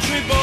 country boy.